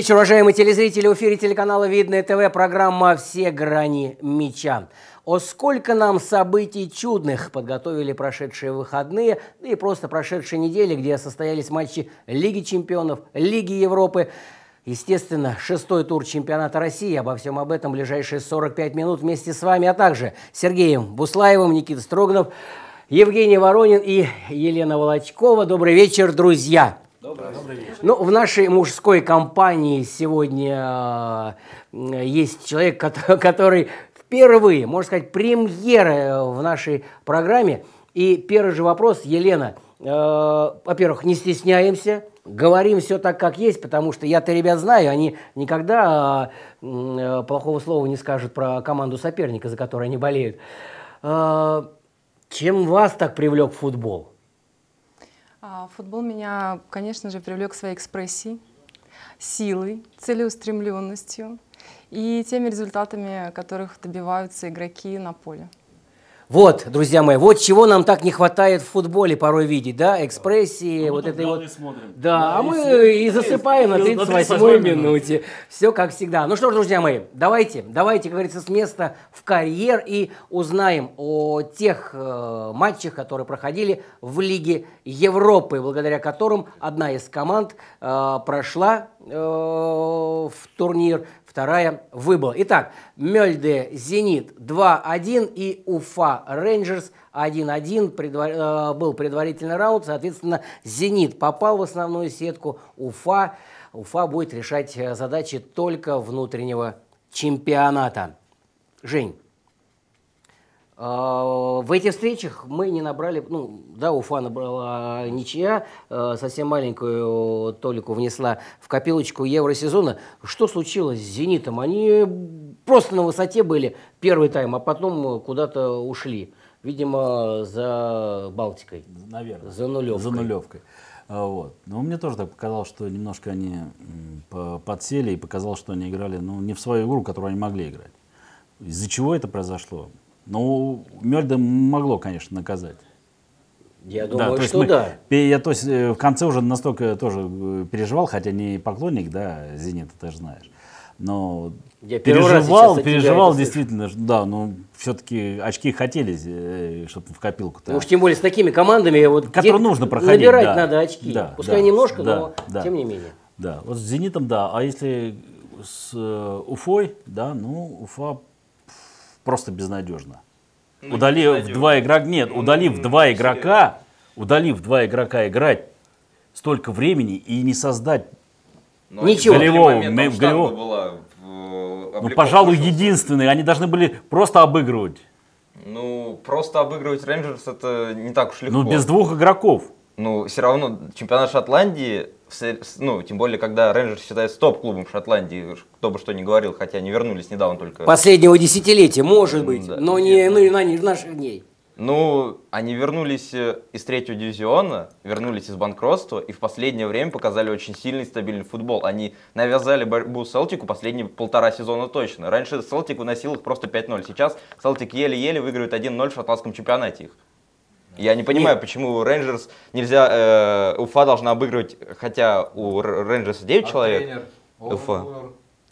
вечер, уважаемые телезрители. В эфире телеканала «Видное ТВ» программа «Все грани мяча». О сколько нам событий чудных подготовили прошедшие выходные, да и просто прошедшие недели, где состоялись матчи Лиги чемпионов, Лиги Европы. Естественно, шестой тур чемпионата России. Обо всем об этом ближайшие 45 минут вместе с вами, а также Сергеем Буслаевым, Никита Строганов, Евгений Воронин и Елена Волочкова. Добрый вечер, друзья! Добрый, Добрый вечер. Ну, в нашей мужской компании сегодня э, есть человек, который впервые, можно сказать, премьера в нашей программе. И первый же вопрос, Елена, э, во-первых, не стесняемся, говорим все так, как есть, потому что я-то ребят знаю, они никогда э, плохого слова не скажут про команду соперника, за которой они болеют. Э, чем вас так привлек футбол? А, футбол меня, конечно же, привлек своей экспрессией, силой, целеустремленностью и теми результатами, которых добиваются игроки на поле. Вот, друзья мои, вот чего нам так не хватает в футболе порой видеть, да, экспрессии, а вот это вот. Смотрим. Да, да, а мы и засыпаем на 38-й минуте. Все как всегда. Ну что ж, друзья мои, давайте, давайте, как говорится, с места в карьер и узнаем о тех э, матчах, которые проходили в Лиге Европы, благодаря которым одна из команд э, прошла э, в турнир вторая выбыла. Итак, Мельде Зенит 2-1 и Уфа Рейнджерс 1-1 предвар... Э, был предварительный раунд. Соответственно, Зенит попал в основную сетку. Уфа, Уфа будет решать э, задачи только внутреннего чемпионата. Жень, в этих встречах мы не набрали, ну, да, Уфа набрала ничья, а, совсем маленькую Толику внесла в копилочку евросезона. Что случилось с «Зенитом»? Они просто на высоте были первый тайм, а потом куда-то ушли. Видимо, за Балтикой. Наверное. За нулевкой. За нулевкой. А, вот. Но мне тоже так показалось, что немножко они подсели и показалось, что они играли ну, не в свою игру, которую они могли играть. Из-за чего это произошло? Ну, Мельда могло, конечно, наказать. Я думаю, да, что мы, да. Я то есть э, в конце уже настолько тоже э, переживал, хотя не поклонник, да, Зенита, ты же знаешь. Но я переживал, переживал действительно, да, но все-таки очки хотели, э, чтобы в копилку. Ну уж тем более с такими командами, вот, которые нужно проходить. Набирать да, надо очки. Да, Пускай да, немножко, да, но да, тем не менее. Да, вот с Зенитом, да. А если с Уфой, да, ну, Уфа просто безнадежно. Ну, удалив безнадежно. два игрока, нет, удалив ну, два игрока, удалив два игрока играть столько времени и не создать но ничего. Голевого, голевого. Была в, ну, пожалуй, единственный. Они должны были просто обыгрывать. Ну, просто обыгрывать Рейнджерс это не так уж легко. Ну, без двух игроков. Ну, все равно чемпионат Шотландии ну, тем более, когда Рейнджерс считается топ-клубом Шотландии, кто бы что ни говорил, хотя они вернулись недавно только. Последнего десятилетия, может быть, да, но не ну, на наших дней. Ну, они вернулись э, из третьего дивизиона, вернулись из банкротства и в последнее время показали очень сильный стабильный футбол. Они навязали борьбу Селтику последние полтора сезона точно. Раньше Селтик выносил их просто 5-0. Сейчас Селтик еле-еле выигрывает 1-0 в шотландском чемпионате их. Я не понимаю, Нет. почему Рейнджерс нельзя, э, Уфа должна обыгрывать, хотя у Рейнджерса 9 а человек. Тренер? Уфа.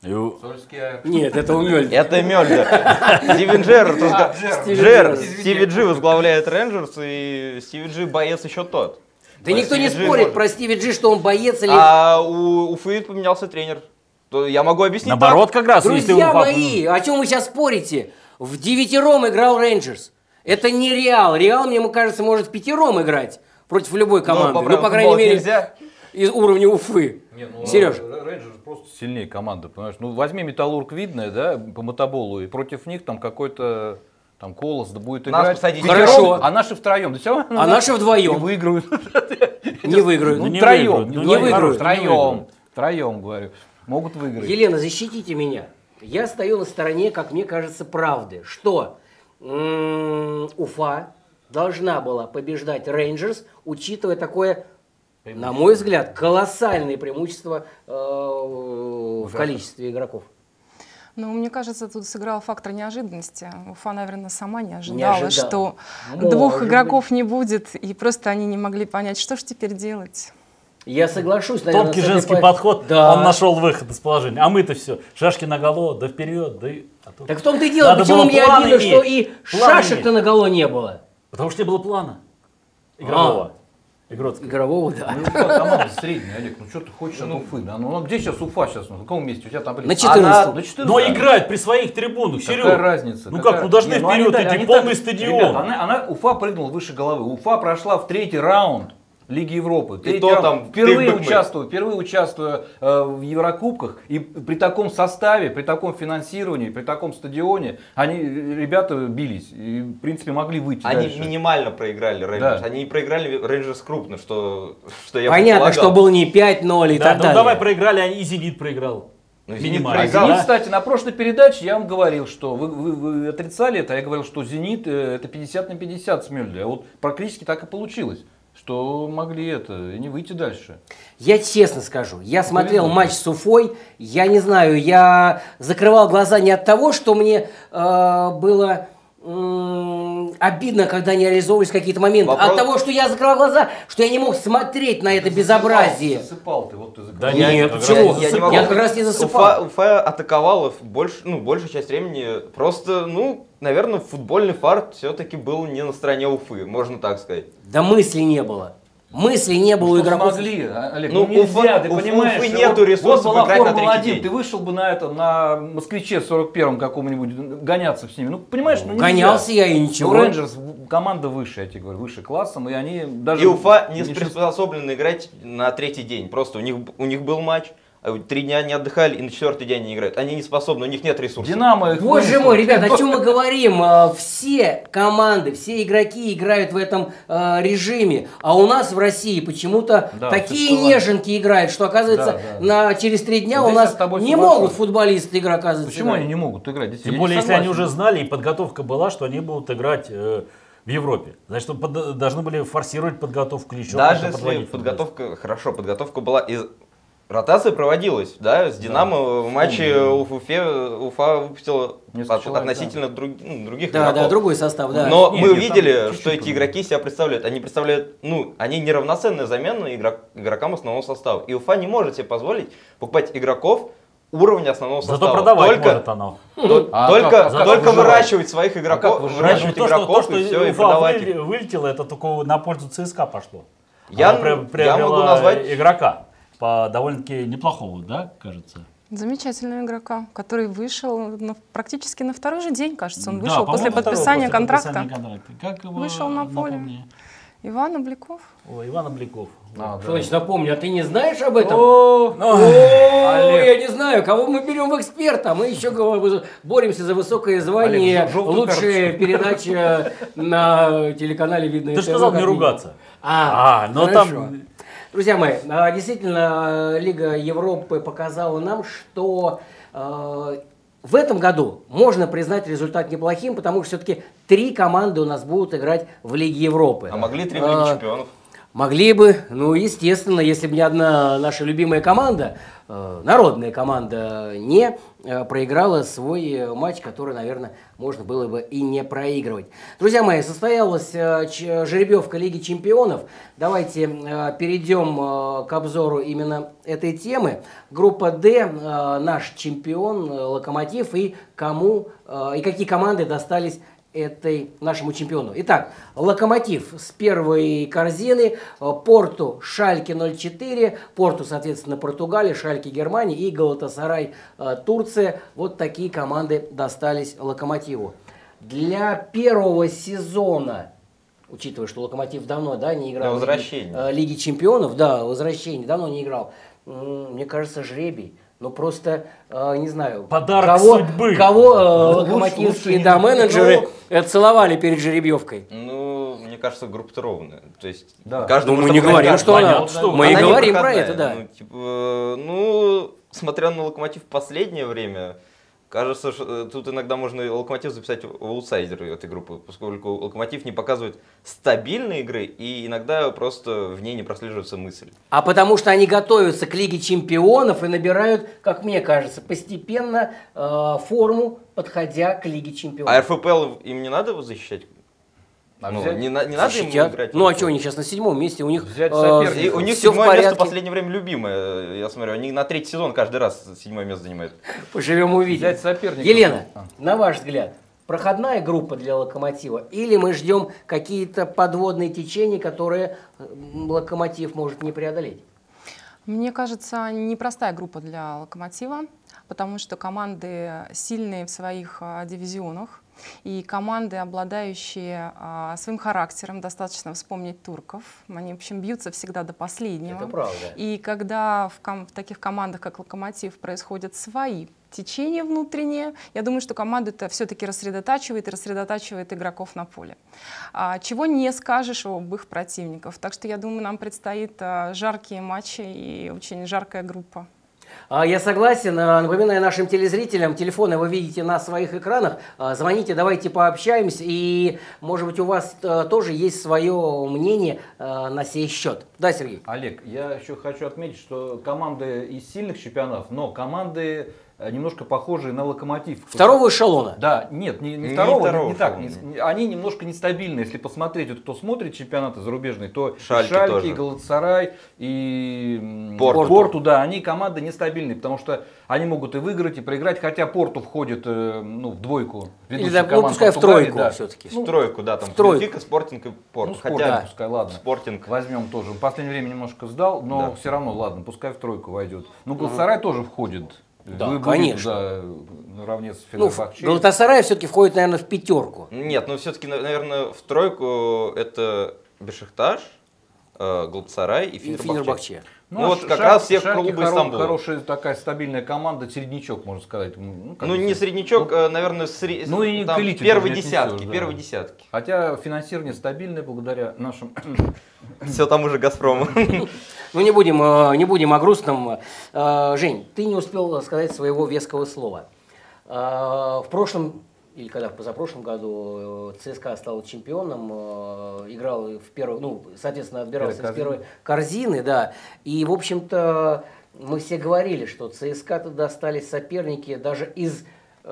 Нет, это у Мельда. Это Мельда. Стивен Джерард. А, Джер. Стиви Джи возглавляет Рейнджерс, и Стиви Джи боец еще тот. Да никто не спорит про Стиви Джи, что он боец или... А у Уфы поменялся тренер. Я могу объяснить Наоборот, как раз. Друзья мои, о чем вы сейчас спорите? В девятером играл Рейнджерс. Это не Реал. Реал, мне кажется, может пятером играть против любой команды. Ну, по, ну, по крайней мере, нельзя. из уровня Уфы. Не, ну, Сереж. Рейнджерс просто сильнее команда, понимаешь? Ну, возьми Металлург видное, да, по мотоболу, и против них там какой-то там Колос да будет играть. Нас Хорошо. А наши втроем. Да все, а наши вдвоем. Не выиграют. Не выиграют. Ну, не втроем. Не выиграют. Втроем. Втроем, говорю. Могут выиграть. Елена, защитите меня. Я стою на стороне, как мне кажется, правды. Что? Уфа должна была побеждать Рейнджерс, учитывая такое, на мой взгляд, колоссальное преимущество э, в количестве игроков. Ну, мне кажется, тут сыграл фактор неожиданности. Уфа, наверное, сама не ожидала, не что Может двух игроков быть. не будет, и просто они не могли понять, что же теперь делать. Я соглашусь, наверное, Тонкий женский по- подход, Да. он нашел выход из положения. А мы-то все, шашки на голову, да вперед, да и... а то- Так в том-то и дело, Надо почему план обидно, иметь. что и шашек-то на голову не было. Потому что не было плана игрового. Игротского. Игрового, да. Ну, команда средняя, Олег, ну что ты хочешь от Уфы? да? Ну, ну, где сейчас Уфа сейчас? На каком месте? У тебя там, блин, На она- 14-м. на 14-м. Но играет при своих трибунах, Какая Серега. разница? Ну Какая- как, ну должны Не, ну они вперед идти, они полный так- стадион. Ребята, она, она- Уфа прыгнула выше головы. Уфа прошла в третий раунд Лиги Европы. Третий то там впервые участвуя, впервые участвуя э, в Еврокубках и при таком составе, при таком финансировании, при таком стадионе, они ребята бились и в принципе могли выйти Они дальше. минимально проиграли Рейнджерс. Да. Они не проиграли Рейнджерс крупно, что, что я Понятно, предполагал. что был не 5-0 и Да, так ну далее. давай проиграли, они и Зенит проиграл. Ну, «Зенит». А проиграл. Зенит, кстати, на прошлой передаче я вам говорил, что вы, вы- вы отрицали это, а я говорил, что Зенит э, это 50 на 50 с Мюльде. А вот практически так и получилось, что могли это и не выйти дальше. Я честно скажу, я смотрел Повезло. матч с Уфой, я не знаю, я закрывал глаза не от того, что мне э, было м, обидно, когда не реализовывались какие-то моменты, Вопрос- от того, что я закрывал глаза, что я не мог смотреть на это безобразие. Засыпал ты, вот ты закрыл. Да Нет, нет, почему? Я не могу. Я как раз не засыпал. Уфа, Уфа атаковала в больш, ну, большую часть времени. Просто, ну, наверное, футбольный фарт все-таки был не на стороне Уфы, можно так сказать. Да мысли не было. Мысли не было у Что игроков. смогли, а, Олег, Ну, ну, нельзя, Уфа- ты у понимаешь, Уфы что нету вот- ресурсов вот была играть на Формула третий 1, день. ты вышел бы на этом, на Москвиче 41-м каком-нибудь гоняться с ними, ну, понимаешь, ну, нельзя. Гонялся я и Ну, ничего. Рейнджерс команда выше, я тебе говорю, выше классом, и они даже... И Уфа не шест- приспособлены играть на третий день. Просто у них, у них был матч, а три дня не отдыхали, и на четвертый день они играют. Они не способны, у них нет ресурсов. Динамо их Боже вынесло. мой, ребят, о чем мы говорим? А, Все команды, все игроки играют в этом а, режиме, а у нас в России почему-то Да, такие неженки играют, что оказывается Да, да. на через три дня Здесь у нас не могут футболисты игры оказывается. Почему играть. они не могут играть? Действительно, Тем более, не если они уже знали, и подготовка была, что они будут играть э, в Европе. Значит, под- должны были форсировать подготовку еще Даже если подготовка, хорошо, подготовка была из Ротация проводилась, да, с Динамо в матче в Уфе Уфа выпустила от- человек, относительно друг- ну, других Да, игроков. да, другой состав, да. Но Нет, мы увидели, что чуть-чуть эти по-другому. игроки себя представляют. Они представляют, ну, они неравноценная замена игрок- игрокам основного состава. И Уфа не может себе позволить покупать игроков уровня основного Зато состава. продавать только, может оно. то- А только, как- а только выращивать своих как игроков, выживать? выращивать то, что, игроков то, что и все, и продавать вылетело, это только на пользу ЦСКА пошло. Я- я могу назвать- игрока по довольно-таки неплохого, да, кажется. Замечательного игрока, который вышел на- практически на второй же день, кажется. Он Да, вышел после по-моему, второй, подписания после контракта. подписания контракта. Как его Вышел на поле. напомни? Иван Обликов. О, Иван Обликов. А, Что да. значит напомню, а ты не знаешь об этом? О, О, Олег. я не знаю, кого мы берем в эксперта. Мы еще боремся за высокое звание. Олег, Лучшая передача на телеканале «Видно Ты же ТВ», сказал не ругаться. А, А, ну хорошо. там- Друзья мои, а, действительно, э, Лига Европы показала нам, что э, в этом году можно признать результат неплохим, потому что все-таки три команды у нас будут играть в Лиге Европы. А могли три в Лиге чемпионов. Могли бы, ну, естественно, если бы не одна наша любимая команда, э, народная команда, не э, проиграла свой э, матч, который, наверное, можно было бы и не проигрывать. Друзья мои, состоялась жеребьевка Лиги Чемпионов. Давайте перейдем к обзору именно этой темы. Группа э, наш чемпион, Локомотив, и кому, и какие команды достались этой нашему чемпиону. Итак, Локомотив с первой корзины, э, Порту Шальке 04, Порту, соответственно, Португалия, Шальке Германия и Галатасарай э, Турция. Вот такие команды достались Локомотиву. Для первого сезона, учитывая, что Локомотив давно да, не играл в Лиге- э, Лиги Чемпионов, да, возвращение, давно не играл. Мне кажется, жребий. Ну просто, э, не знаю, Подарок кого, судьбы. кого э, локомотивские да, не- менеджеры э, целовали перед жеребьевкой. Ну, мне кажется, группа ровная. То есть, Да. каждый Ну, мы не говорим, что она, понятно, что мы и Она не говорим про это, да. Ну, типа, э, ну, смотря на Локомотив в последнее время, кажется, что э, тут иногда можно и Локомотив записать в аутсайдеры этой группы, поскольку Локомотив не показывает стабильной игры, и иногда просто в ней не прослеживается мысль. А потому что они готовятся к Лиге Чемпионов и набирают, как мне кажется, постепенно э, форму, подходя к Лиге Чемпионов. А РФПЛ им не надо защищать? А Ну, взять- не, не надо ему Защитят. играть. Ну а что, они сейчас на седьмом месте, у них Взять э. И у них все в седьмое место в последнее время любимое. Я смотрю, они на третий сезон каждый раз седьмое место занимают. Поживем увидим. Взять соперника. Елена, А. на ваш взгляд, проходная группа для локомотива или мы ждем какие-то подводные течения, которые локомотив может не преодолеть? Мне кажется, непростая группа для «Локомотива», потому что команды сильные в своих а, дивизионах, и команды, обладающие а, своим характером, достаточно вспомнить турков. Они, в общем, бьются всегда до последнего. Это правда. И когда в, ком- в таких командах, как «Локомотив», происходят свои течения внутренние, я думаю, что команда это все-таки рассредотачивает и рассредотачивает игроков на поле. А, чего не скажешь об их противников. Так что я думаю, нам предстоит а, жаркие матчи и очень жаркая группа. А, Я согласен. А, Напоминаю нашим телезрителям, телефоны вы видите на своих экранах. А, Звоните, давайте пообщаемся. И, может быть, у вас э, тоже есть свое мнение э, на сей счет. Да, Сергей? Олег, я еще хочу отметить, что команды из сильных чемпионатов, но команды немножко похожие на локомотив. Второго эшелона. Да, нет, не, не Не второго, не- второго не, так. не- они немножко нестабильны. Если посмотреть, вот кто смотрит чемпионаты зарубежные, то и Шальке Шальке, тоже. и Порту. Порту, да, они команды нестабильные, потому что они могут и выиграть, и проиграть, хотя Порту входит э, ну, в двойку Или, да, ну, пускай в тройку да. все-таки. В тройку, да, там. Бенфика, Спортинг и Порт. Ну, спорт, Хотя да, пускай, ладно. Спортинг. Возьмем тоже. В последнее время немножко сдал, но Да. все равно, ладно, пускай в тройку войдет. Ну, Галатасарай тоже входит. Да, Вы- конечно. да, наравне с Ну, Фенербахче. Галатасарай все-таки входит, наверное, в пятерку. Нет, ну все-таки, наверное, в тройку это Бешикташ, э, Галатасарай и И Фенербахче. Ну, вот Ш- как раз все клубы хоро- Стамбула. Хорошая такая стабильная команда, середнячок, можно сказать. Ну, Ну, бы не среднячок, Ну, э, наверное, сре- ну и там первые десятки, да. первые десятки. Хотя финансирование стабильное благодаря нашим... Все там уже Газпром. Ну, не будем, э, не будем о грустном. Э, Жень, ты не успел сказать своего веского слова. Э, В прошлом, или когда в позапрошлом году э, ЦСКА стал чемпионом, э, играл в первой, ну, соответственно, отбирался из первой корзины, да. И, в общем-то, мы все говорили, что ЦСКА туда достались соперники даже из э,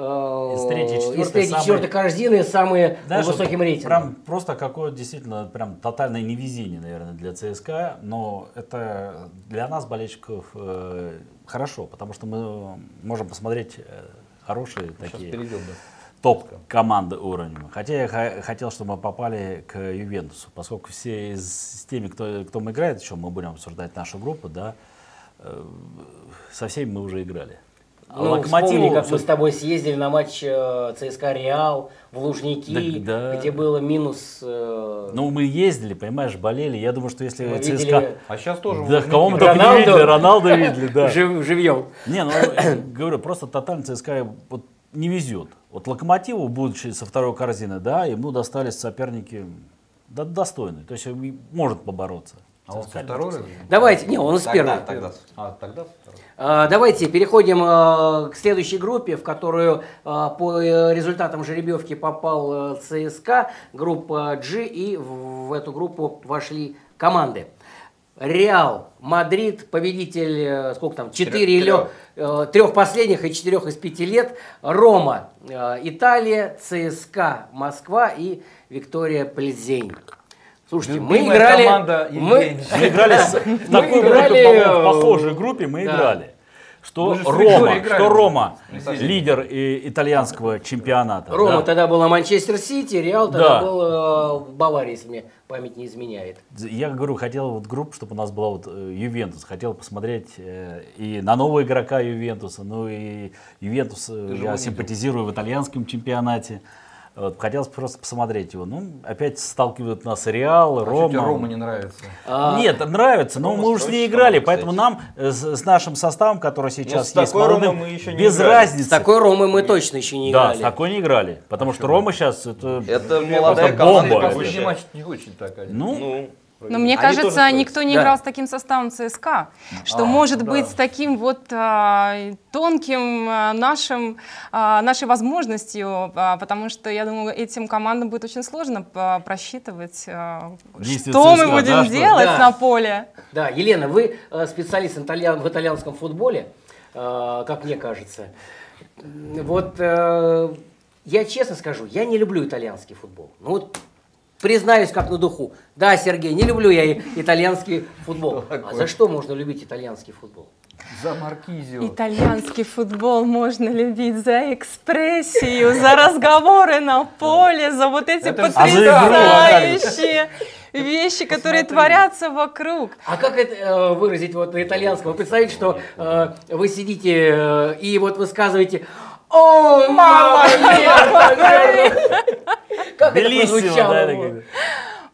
Из третьей, четвертой из третьей, самые- четвертой корзины самые Знаешь, с высоким рейтингом. Прям просто какое действительно прям тотальное невезение, наверное, для ЦСКА. Но это для нас, болельщиков, э, хорошо, потому что мы можем посмотреть хорошие Сейчас такие перейдем, да. Топ-команды уровнем. Хотя я хотел, чтобы мы попали к Ювентусу, поскольку все из с теми, кто, кто мы играет, еще мы будем обсуждать нашу группу, да, э, со всеми мы уже играли. А Ну, Локомотиву вспомни, как мы с тобой съездили на матч э, ЦСКА Реал в Лужники, Да, да. где было минус... э, Ну, мы ездили, понимаешь, болели. Я думаю, что если мы ЦСКА... видели А сейчас тоже... Да, кого мы только не Роналду. видели, Роналду видели, да. жив- живьем. Не, ну, говорю, просто тотально ЦСКА вот не везет. Вот Локомотиву, будучи со второй корзины, да, ему достались соперники да, достойные. То есть он может побороться. А он со второй? Давайте, не, он с первой. Тогда, тогда. А, тогда. А, Давайте переходим э, к следующей группе, в которую э, по э, результатам жеребьевки попал э, ЦСКА, группа G, и в в эту группу вошли команды. Реал, Мадрид, победитель, э, сколько там, четыре или Трех. э, трех последних и четырех из пяти лет, Рома, э, Италия, ЦСКА, Москва и Виктория Плезень. Слушайте, мы играли... команда мы- Евгения. Мы играли в такой играли, э, похожей группе мы да. играли. Что Рома, что. Рома, лидер и- итальянского чемпионата. Рома да. тогда была Манчестер Сити, Реал тогда Да. был э, в Баварии, если мне память не изменяет. Я говорю, хотел вот группу, чтобы у нас была вот э, Ювентус. Хотел посмотреть э, и на нового игрока Ювентуса, ну и Ювентус э, его я симпатизирую в итальянском чемпионате. Вот, хотелось просто посмотреть его. Ну, опять сталкивают нас Реал, А Рома. тебе Рома не нравится? А, Нет, нравится, но Рома мы уж стоит, не играли, ли, поэтому кстати? нам э, с, с нашим составом, который сейчас Ну, с есть, такой молодым, мы еще не без играли. разницы. С такой Ромой мы точно еще не да, играли. с такой не играли, потому что Рома сейчас это, Это молодая бомба. команда. это. Матч не очень такая. ну, Ну, Но мне Они кажется, никто не Да. играл с таким составом ЦСКА, что А, может да. быть с таким вот а, тонким а, нашим, а, нашей возможностью, а, потому что, я думаю, этим командам будет очень сложно а, просчитывать, а, что мы ЦСКА, будем да, что- делать Да. на поле. Да, Елена, вы э, специалист итальян- в итальянском футболе, э, как мне кажется. Вот э, я честно скажу, я не люблю итальянский футбол. Ну вот признаюсь как на духу. Да, Сергей, не люблю я и- итальянский футбол. А за что можно любить итальянский футбол? За Маркизио. Итальянский футбол можно любить за экспрессию, за разговоры на поле, за вот эти Это игру, потрясающие вещи, которые Посмотри. творятся вокруг. А как это э, выразить вот на итальянском? Вы представляете, что э, вы сидите э, и вот высказываете «О, мама, мия!» Как это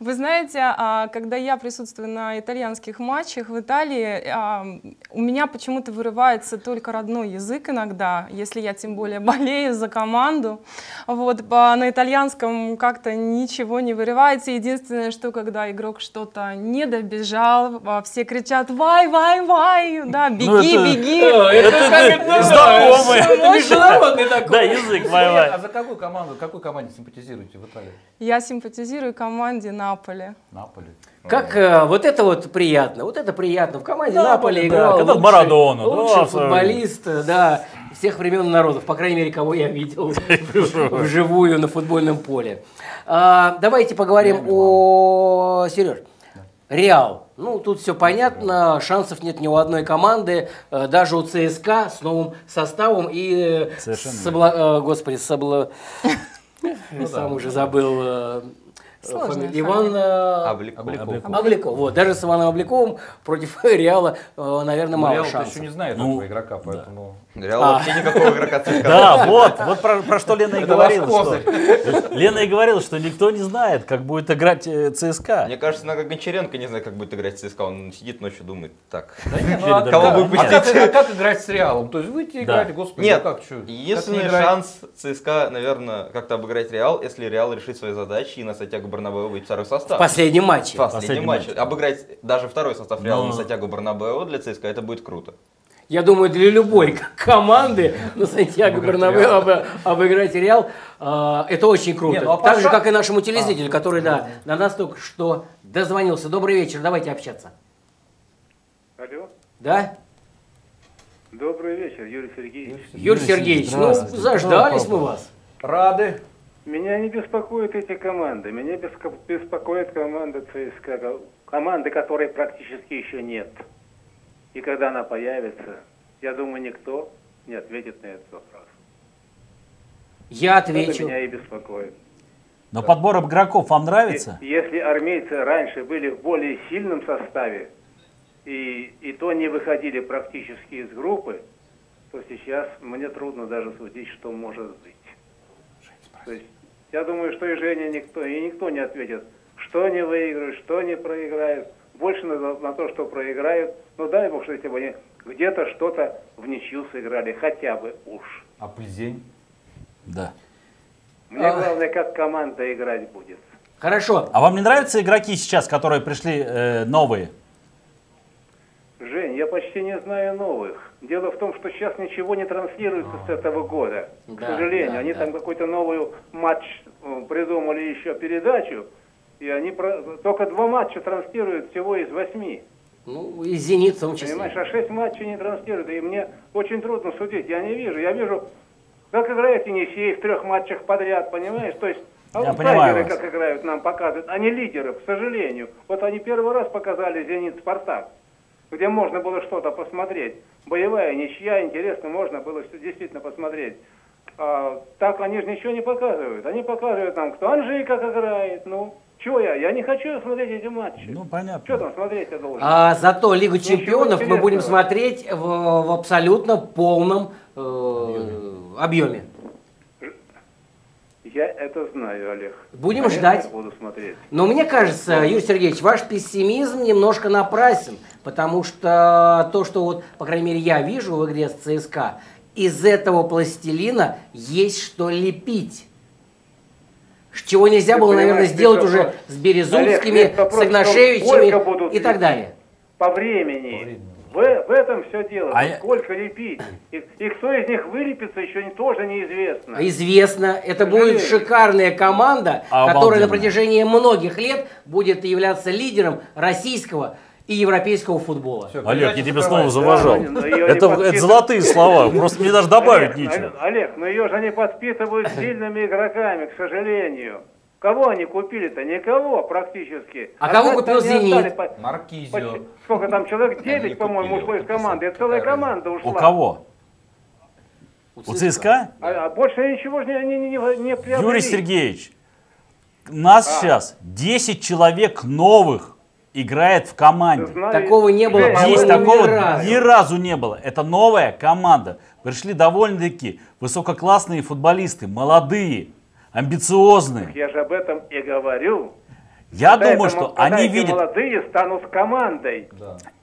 Вы знаете, а, когда я присутствую на итальянских матчах в Италии, а, у меня почему-то вырывается только родной язык иногда, если я тем более болею за команду. Вот, по- на итальянском как-то ничего не вырывается. Единственное, что когда игрок что-то не добежал, а, все кричат «Вай, вай, вай!» Да, «Беги, Ну, это- беги!» Это как это знакомый. Это международный такой. Да, язык, А вай-вай. за какую команду, какой команде симпатизируете в Италии? Я симпатизирую команде Наполи. Наполи. Как э, вот это вот приятно, вот это приятно. В команде Наполе, Наполи да, играл когда лучший- Марадона, да, лучший своё футболист, э, да, всех времен и народов, по крайней мере, кого я видел вживую на футбольном поле. А, Давайте поговорим о Сереж. Реал. Ну, тут все понятно, шансов нет ни у одной команды, э, даже у ЦСКА с новым составом и... э, Совершенно собла- Господи, собла... Ну сам уже забыл э, Сложная. Иван... э, Обликов. Обликов. Обликов. Вот, даже с Иваном Обликовым против Реала, э, наверное, Ну, мало Реал шансов. еще не знает Ну, этого игрока, поэтому... Реал А. вообще никакого игрока ЦСКА. Да, вот, вот про, про что Лена и говорила. Что. Лена и говорила, что никто не знает, как будет играть э, ЦСКА. Мне кажется, на Гончаренко не знает, как будет играть в ЦСКА. Он сидит ночью, думает, так. Ну, а как- Нет. а как, а как играть с Реалом? То есть выйти играть, господи, Нет, ну как, что? единственный шанс ЦСКА, наверное, как-то обыграть Реал, если Реал решит свои задачи и на Сантьяго Барнабео выйти в второй В состав. последнем матче. В последнем Последний матче. матч. Обыграть даже второй состав Реала на Сантьяго Барнабео для ЦСКА это будет круто. Я думаю, для любой команды на Сантьяго Реал. обы- обыграть Реал, э, это очень круто. Не, ну, а так же, как и нашему телезрителю, А, который да, на нас только что дозвонился. Добрый вечер, давайте общаться. Алло, Да? добрый вечер, Юрий Сергеевич. Юрий Сергеевич, ну заждались мы вас. Рады. Меня не беспокоят эти команды, меня беспокоит команда ЦСКА, ко- команды, которой практически еще нет. И когда она появится, я думаю, никто не ответит на этот вопрос. Я Это отвечу. меня и беспокоит. Но подбор игроков вам нравится? И- Если армейцы раньше были в более сильном составе, и, и то не выходили практически из группы, то сейчас мне трудно даже судить, что может быть. То есть я думаю, что и Женя никто, и никто не ответит, что не выиграют, что не проиграют. Больше на, на то, что проиграют. Но дай бог, что если бы они где-то что-то в ничью сыграли, хотя бы уж. А Плезень? Да. Мне А. главное, как команда играть будет. Хорошо. А вам не нравятся игроки сейчас, которые пришли э, новые? Жень, я почти не знаю новых. Дело в том, что сейчас ничего не транслируется с этого года. К Да, сожалению, да, они да. там какой-то новый матч э, придумали еще передачу, и они про- только два матча транслируют всего из восьми. Ну, и «Зенит» в том числе. Понимаешь, а шесть матчей не транслируют, и мне очень трудно судить. Я не вижу. Я вижу, как играет Енисей в трех матчах подряд, понимаешь? То есть аутсайдеры, как играют, нам показывают. Они лидеры, к сожалению. Вот они первый раз показали «Зенит-Спартак», где можно было что-то посмотреть. Боевая ничья, интересно, можно было всё действительно посмотреть. А, так они же ничего не показывают. Они показывают нам, кто Анжей как играет. Ну, чего я? Я не хочу смотреть эти матчи. Ну, понятно. Что там смотреть я должен? А зато Лигу Ничего чемпионов мы будем смотреть в, в абсолютно полном э, объеме. Я это знаю, Олег. Будем Конечно, ждать. Буду смотреть. Но мне кажется, Юрий Сергеевич, ваш пессимизм немножко напрасен, потому что то, что вот, по крайней мере, я вижу в игре с ЦСКА, из этого пластилина есть что лепить. Чего нельзя Ты было, наверное, сделать уже с Березутскими, Олег, вопрос, с Игнашевичами и так далее. По времени. времени. В, в этом все дело. А я- Сколько лепить? И, и кто из них вылепится, еще не, тоже неизвестно. Известно, это будет шикарная команда, Обалденно. которая на протяжении многих лет будет являться лидером российского и европейского футбола. Всё, Олег, я тебя снова завожал. Да, но Это, это золотые слова, просто мне даже добавить Олег, нечего. Олег, но ее же они подпитывают сильными игроками, к сожалению. Кого они купили-то? Никого практически. А кого так купил «Зенит»? по- Маркизио. Сколько там, человек Они не 9, по-моему, ушло из команды. Подписали. целая команда ушла. У кого? У ЦСКА. ЦСКА? А, а больше ничего же не, не, не, не приобрели. Юрий Сергеевич, нас А. сейчас 10 человек новых играет в команде. Знаю, Такого не было, Здесь ни такого разу. ни разу не было. Это новая команда. Пришли довольно-таки высококлассные футболисты, молодые, амбициозные. Я же об этом и говорю. Я Когда думаю, это что они эти видят, молодые станут командой.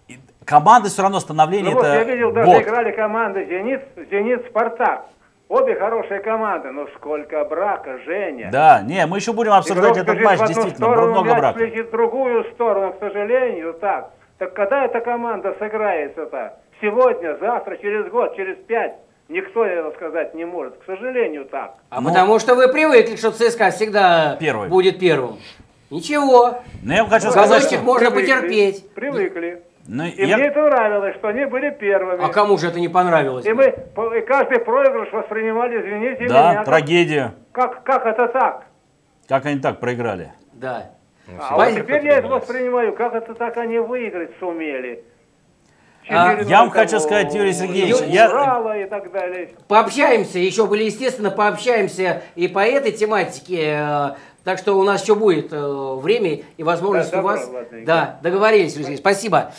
и команда все равно становление Ну вот я это видел, даже год. играли команды «Зенит», «Зенит», «Спартак». Обе хорошие команды, но сколько брака, Женя. Да, не, мы еще будем обсуждать Игрок этот матч, действительно, сторону, много брака. летит в другую сторону, к сожалению, так. Так когда эта команда сыграется-то? Сегодня, завтра, через год, через пять? Никто это сказать не может. К сожалению, так. А Ну- потому что вы привыкли, что ЦСКА всегда Первый. будет первым. Ничего. Но я вам хочу сказать, Разочек что... можно Привыкли, потерпеть. Привыкли. Ну, И я- мне это нравилось, что они были первыми. А кому же это не понравилось? И мы и каждый проигрыш воспринимали, извините Да, меня, как- трагедия. как, как это так? Как они так проиграли? Да. А Спасибо, вот теперь я это воспринимаю, как это так они выиграть сумели. А, 4:0 я вам хочу сказать, Юрий Сергеевич, я- и так далее. Пообщаемся, еще были, естественно, пообщаемся и по этой тематике. э, Так что у нас еще будет э, время и возможность Да, у вас. добро, Владимир. Да, договорились, Юрий Сергеевич, спасибо.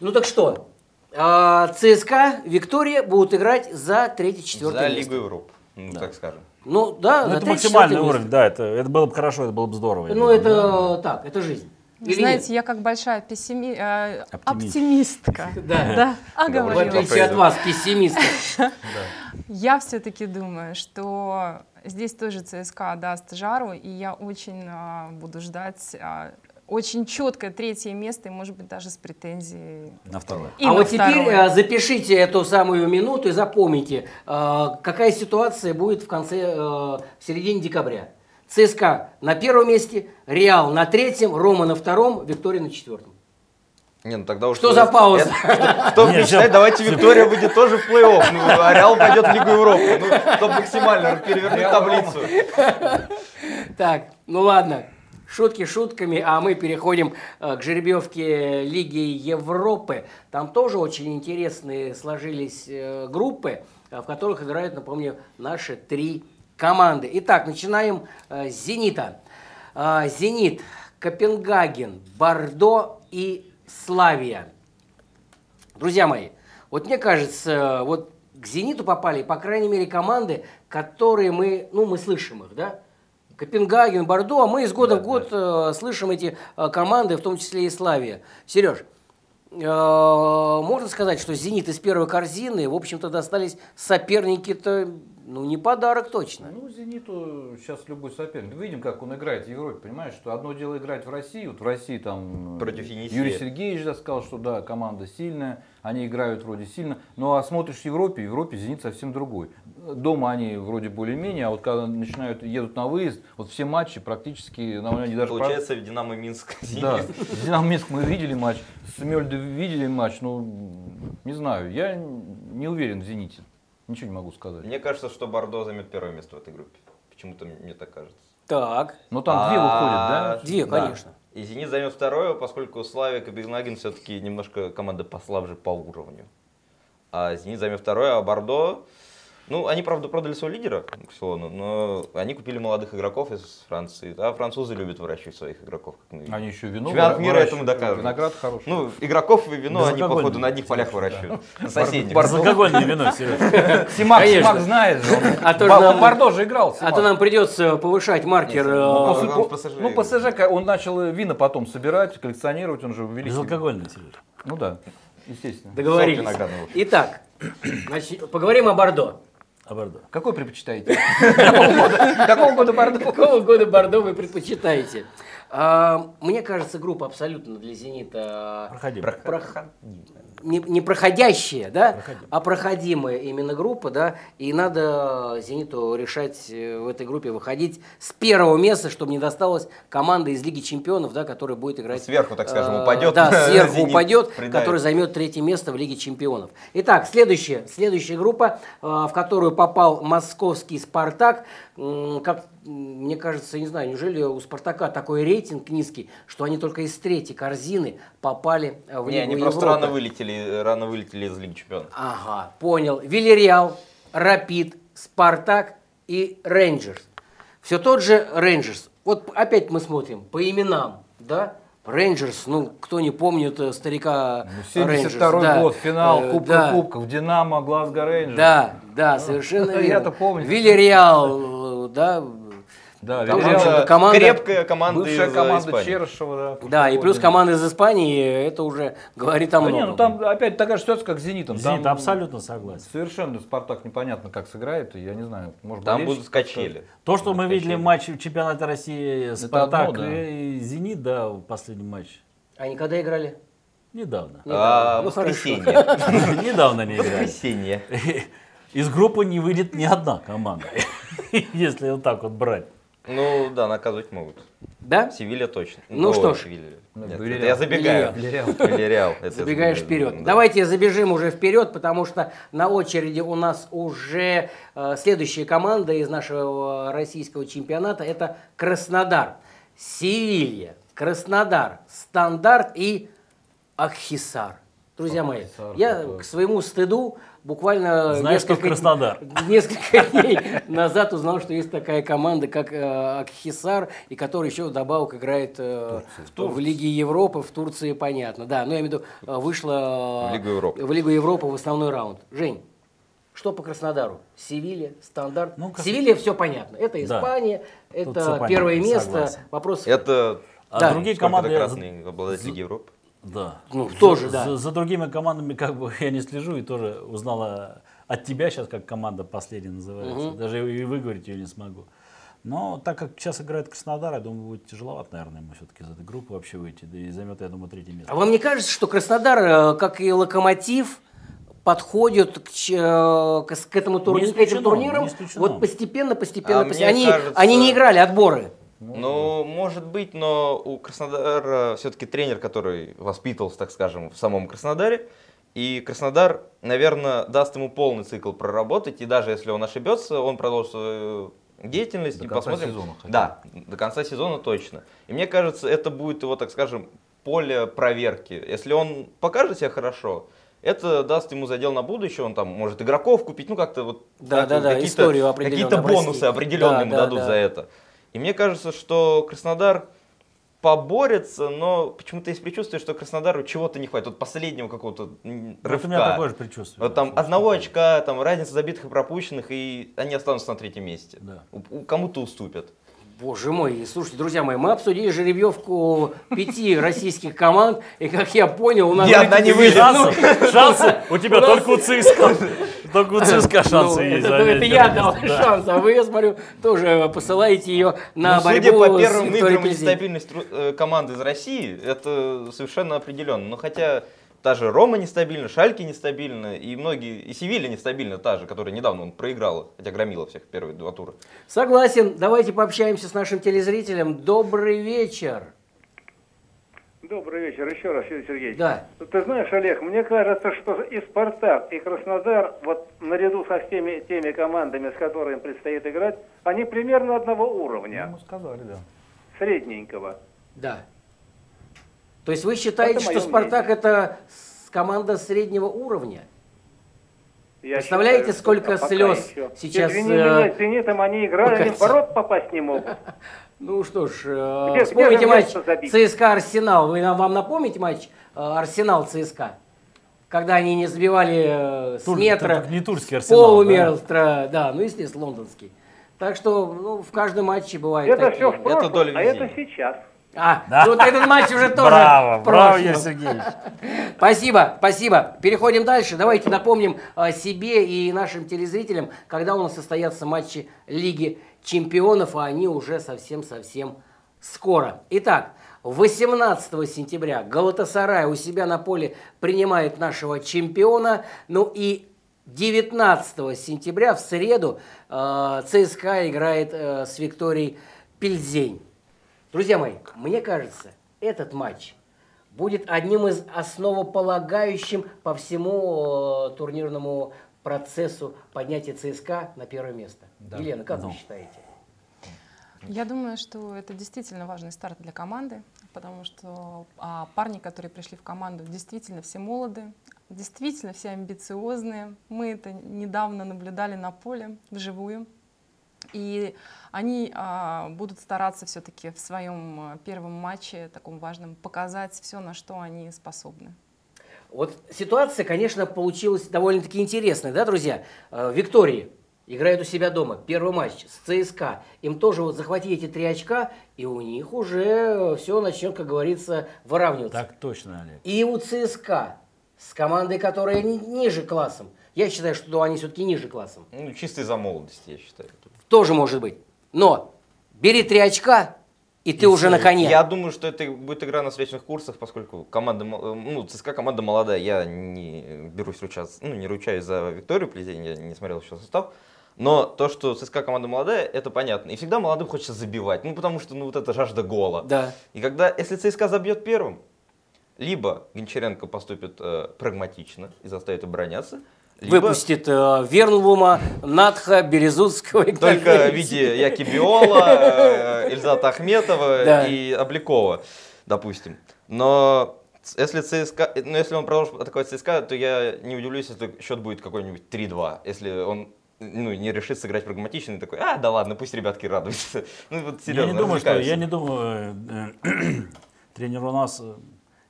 Ну так что, э, ЦСКА, Виктория будут играть за третье, четвертое За место. Лигу Европы, ну, так скажем. Ну да, Ну, это максимальный уровень, да, это, это было бы хорошо, это было бы здорово. место. Ну думаю, это да. так, это жизнь. Вы Или знаете, нет? я как большая пессими... э, Оптимист. оптимистка. Да. Да, В оговорилась. отличие от вас, пессимистов. Я все-таки думаю, что здесь тоже ЦСКА даст жару, и я очень а, буду ждать а, очень четкое третье место, и, может быть, даже с претензией. На второе. И а на вот теперь второе. э, запишите эту самую минуту и запомните, э, какая ситуация будет в конце, э, в середине декабря. ЦСКА на первом месте, Реал на третьем, Рома на втором, Виктория на четвертом. Не, ну тогда уж... Что за пауза? Это- Кто Не, мечтает, всё. давайте Виктория выйдет тоже в плей-офф, ну, а Реал пойдет в Лигу Европы, ну, чтобы максимально перевернуть таблицу. Так, ну ладно. Шутки шутками, а мы переходим э, к жеребьевке Лиги Европы. Там тоже очень интересные сложились э, группы, э, в которых играют, напомню, наши три команды. Итак, начинаем с «Зенита». «Зенит», Копенгаген, Бордо и Славия. Друзья мои, вот мне кажется, вот к «Зениту» попали, по крайней мере, команды, которые мы, ну, мы слышим их, да? Копенгаген, Бордо, а мы из года в год э, слышим эти э, команды, в том числе и Славия. Сереж, э, можно сказать, что «Зенит» из первой корзины, в общем-то, достались соперники-то, ну, не подарок точно. Ну, Зениту сейчас любой соперник. Видим, как он играет в Европе, понимаешь, что одно дело играть в России, вот в России там э, Против Енисея. Юрий Сергеевич да, сказал, что да, команда сильная, они играют вроде сильно, ну а смотришь в Европе, в Европе Зенит совсем другой. Дома они вроде более-менее, а вот когда начинают, едут на выезд, вот все матчи практически, ну, они даже... Получается, Динамо Минск. Да, Динамо Минск мы видели матч, с Мельдо видели матч, ну, не знаю, я не уверен в Зените, ничего не могу сказать. Мне кажется, что Бордо займет первое место в этой группе. Почему-то мне так кажется. Так, Но там две А, выходят, да? две, конечно. И Зенит займет второе, поскольку Славия Копенгаген все-таки немножко команда послабже по уровню. А Зенит займет второе, а Бордо... Ну, они, правда, продали своего лидера к Барселону, но они купили молодых игроков из Франции. А французы любят выращивать своих игроков. Как мы видим. Они еще вино Чемпионат мира этому докажет. Виноград хороший. Ну, игроков и вино они, походу, на одних полях выращивают. На соседних. Безалкогольное вино, Сереж. Симак. Симак знает же. А то нам- Бордо же играл. А то нам придется повышать маркер. Нет, э, ну, ПСЖ Ну. ПСЖ, ка- он начал вина потом собирать, коллекционировать, он же великий. Безалкогольное, Сереж. Ну да, естественно. Договорились. Итак, значит, поговорим о Бордо. А Бордо? Какой предпочитаете? Какого года? Какого года Бордо? Какого года Бордо вы предпочитаете? А, Мне кажется, группа абсолютно для «Зенита» Проходим. прох- не, не проходящая, да, а проходимая именно группа, да, и надо «Зениту» решать э, в этой группе выходить с первого места, чтобы не досталась команда из Лиги Чемпионов, да, которая будет играть... Сверху, так скажем, э, упадет. Да, сверху «Зенит» упадет, придавит. который займет третье место в Лиге Чемпионов. Итак, следующая, следующая группа, э, в которую попал московский «Спартак». Как мне кажется, не знаю, неужели у Спартака такой рейтинг низкий, что они только из третьей корзины попали э, в Не, Лигу они просто Европы? рано вылетели, рано вылетели из Лиги Чемпионов. Ага, понял. Вильяреал, Рапид, Спартак и Рейнджерс. Все тот же Рейнджерс. Вот опять мы смотрим по именам, да? Рейнджерс, ну, кто не помнит э, старика Ну, Рейнджерс, 72 да. год, финал Э, Кубка да. Кубков, Динамо, Глазго Рейнджерс. Да, да, совершенно Я-то верно. помню. Вильяреал, да, Да, Команда- команда- крепкая команда бывшая из команда Испании. Черышева. Да, да, и плюс команда из Испании, это уже говорит о Да не, многом. ну там опять такая же ситуация, как с «Зенитом». Зенит Там абсолютно согласен. Совершенно «Спартак» непонятно, как сыграет. Я не знаю, может Там будут скачели. То, что мы видели в матче в чемпионате России Спартак одно, да. и Зенит, да, в последнем матче. Они когда играли? Недавно. А, Ну, хорошо. воскресенье. Недавно не играли. Воскресенье. Из группы не выйдет ни одна команда, если вот так вот брать. Ну да, наказывать могут. Да? Севилья точно. Ну О, что ж. Севилья. Ну, Нет, это я забегаю. Вильяреал. Это Забегаешь вперед. да. Давайте забежим уже вперед, потому что на очереди у нас уже э, следующая команда из нашего российского чемпионата. Это Краснодар, Севилья, Краснодар, Стандарт и Ахисар. Друзья мои, я к своему стыду буквально Знаешь, несколько, Краснодар? несколько дней назад узнал, что есть такая команда, как э, Акхисар, и которая еще добавок играет э, в, Лиге Европы, в Турции, понятно. Да, ну я имею в виду, э, вышла В Лигу Европы. в Лигу Европы в основной раунд. Жень, что по Краснодару? Севилья, стандарт. Ну, как- Севилья все понятно. Это Да. Испания, всё это понятно, первое место. согласен. Вопрос. Это А Да. другие сколько команды... обладатель Лиги Европы? Да. Ну, За- тоже, да. За, за другими командами как бы я не слежу и тоже узнала от тебя сейчас, как команда последняя называется. Даже и выговорить ее не смогу. Но так как сейчас играет Краснодар, я думаю, будет тяжеловато, наверное, ему все-таки из этой группы вообще выйти. Да и займет, я думаю, третье место. А вам не кажется, что Краснодар, э, как и Локомотив, подходит к, э, к к этому турни- Не к этим турнирам вот постепенно, постепенно, А постепенно. Они, кажется- они не играли отборы. Ну, может быть, но у Краснодара все-таки тренер, который воспитывался, так скажем, в самом Краснодаре. И Краснодар, наверное, даст ему полный цикл проработать. И даже если он ошибется, он продолжит свою деятельность. До и конца посмотрим. сезона хотя. Да, до конца сезона точно. И мне кажется, это будет его, так скажем, поле проверки. Если он покажет себя хорошо, это даст ему задел на будущее, он там может игроков купить, ну как-то вот Да, да, да, какие-то- Какие-то бонусы определенные Да, ему да, дадут да. за это. И мне кажется, что Краснодар поборется, но почему-то есть предчувствие, что Краснодару чего-то не хватит. Вот последнего какого-то м, Вот рывка. у меня такое же предчувствие. Вот там одного очка, там разница забитых и пропущенных, и они останутся на третьем месте. Да. Кому-то уступят. Боже мой, слушайте, друзья мои, мы обсудили жеребьевку пяти российских команд, и как я понял, у нас... Ни одна не выйдет. Шансы, у тебя только у ЦСКА. Только у ЦСКА Ну, шансы есть. это, я дал Да. шанс, а вы, я смотрю, тоже посылаете ее на Ну, борьбу судя по первым играм нестабильность э, команды из России, это совершенно определенно. Но хотя та же Рома нестабильна, Шальки нестабильна, и многие, и Севилья нестабильна та же, которая недавно он проиграла, хотя громила всех первые два тура. Согласен. Давайте пообщаемся с нашим телезрителем. Добрый вечер. Добрый вечер еще раз, Сергей Сергеевич. Да. Ты знаешь, Олег, мне кажется, что и Спартак, и Краснодар, вот наряду со всеми теми командами, с которыми им предстоит играть, они примерно одного Ну, уровня, мы сказали, да. средненького. Да. То есть вы считаете, Это что Спартак мнение. это команда среднего уровня? Я Представляете, считаю, сколько пока слез еще. сейчас, Извини э, меня, с «Зенитом» они играли, они в ворот попасть не могут. Ну что ж, э, Где- где вспомните же матч место забить? ЦСКА Арсенал. Вы нам вам напомните матч э, Арсенал ЦСКА? Когда они не забивали э, с Тур- метра, это не турский Арсенал, полуметра, да. ну естественно лондонский. Так что ну, в каждом матче бывает Это такие. все в прошлом, доля а это сейчас. А, ну вот этот матч уже тоже Браво, браво. Юрий Сергеевич. Спасибо, спасибо. Переходим дальше. Давайте напомним э, себе и нашим телезрителям, когда у нас состоятся матчи Лиги Чемпионов, а они уже совсем-совсем скоро. Итак, 18 сентября Галатасарай у себя на поле принимает нашего чемпиона. Ну и 19 сентября в среду э, ЦСКА играет э, с Викторией Пильзень. Друзья мои, мне кажется, этот матч будет одним из основополагающим по всему э, турнирному процессу поднятия ЦСКА на первое место. Елена, как вы Ну. считаете? Я думаю, что это действительно важный старт для команды, потому что а, парни, которые пришли в команду, действительно все молоды, действительно все амбициозные. Мы это недавно наблюдали на поле вживую. И они а, будут стараться все-таки в своем а, первом матче, таком важном, показать все, на что они способны. Вот ситуация, конечно, получилась довольно-таки интересная, да, друзья? Э, Виктории играют у себя дома. Первый матч с ЦСКА. Им тоже вот захватили эти три очка, и у них уже все начнет, как говорится, выравниваться. Так точно, Олег. И у ЦСКА с командой, которая ни- ниже классом. Я считаю, что они все-таки ниже классом. Ну, чисто из-за молодости, я считаю. Тоже может быть. Но бери три очка, и ты уже на коне. Я думаю, что это будет игра на встречных курсах, поскольку команда, э, ну, ЦСКА команда молодая. Я не берусь ручаться, ну, не ручаюсь за Викторию Плетень, я не смотрел еще состав. Но то, что ЦСКА команда молодая, это понятно. И всегда молодым хочется забивать. Ну, потому что, ну, вот это жажда гола. Да. И когда, если ЦСКА забьет первым, либо Гончаренко поступит э, прагматично и заставит обороняться, либо Выпустит э, Вернлума, Надха, Березутского и только в виде Яки Биола, э, Ильзата Ахметова Да. и Обликова, допустим. Но если ЦСКА, ну, если он продолжит атаковать ЦСКА, то я не удивлюсь, если счет будет какой-нибудь 3-2. Если он ну, не решит сыграть прагматично и такой, а, да ладно, пусть ребятки радуются. Ну, вот Я серьезно, не думаю, что я не думаю, э, тренер у нас э,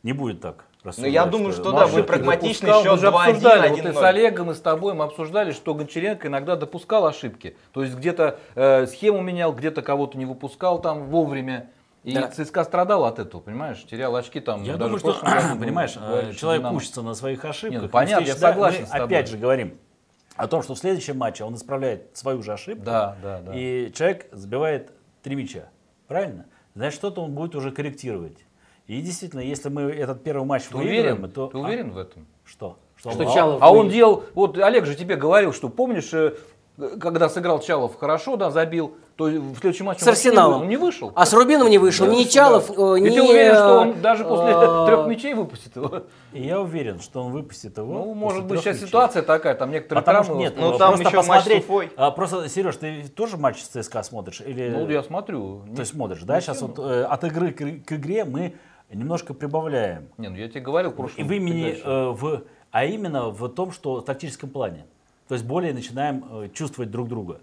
не будет так Ну, я думаю, что да, будет прагматичный допускал. счет Мы же 2-1, обсуждали, вот и с 1-0. Олегом, и с тобой мы обсуждали, что Гончаренко иногда допускал ошибки. То есть где-то э, схему менял, где-то кого-то не выпускал там вовремя. И Да. ЦСКА страдал от этого, понимаешь? Терял очки там. Я думаю, что, году, понимаешь, э, говорили, что человек «Динамо». учится на своих ошибках. Ну, и понятно, здесь я согласен мы с тобой. опять же говорим о том, что в следующем матче он исправляет свою же ошибку. Да, да, да. И человек забивает три мяча. Правильно? Значит, что-то он будет уже корректировать. И действительно, если мы этот первый матч Ты выиграем, уверен? то... Ты А, уверен в этом? Что? Что он- Чалов А он делал, вот Олег же тебе говорил, что помнишь, э, когда сыграл Чалов хорошо, да, забил, то в следующем матче С он Арсеналом. не вышел. А с Рубином не вышел, Да, ни да. Чалов, э, И ни... ты уверен, что он даже после э, трех мячей выпустит его? Я уверен, что он выпустит его. Ну, может быть, сейчас мячей. ситуация такая, там некоторые Потому что травмы. нет, Ну, там просто еще матч посмотреть. Уфой. а, просто, Сереж, ты тоже матч с ЦСКА смотришь? Или... Ну, я смотрю. То есть смотришь, да? Сейчас вот э, от игры к игре мы немножко прибавляем. Не, ну я тебе говорил в прошлом. И в имени, э, в, а именно в том, что в тактическом плане. То есть более начинаем э, чувствовать друг друга.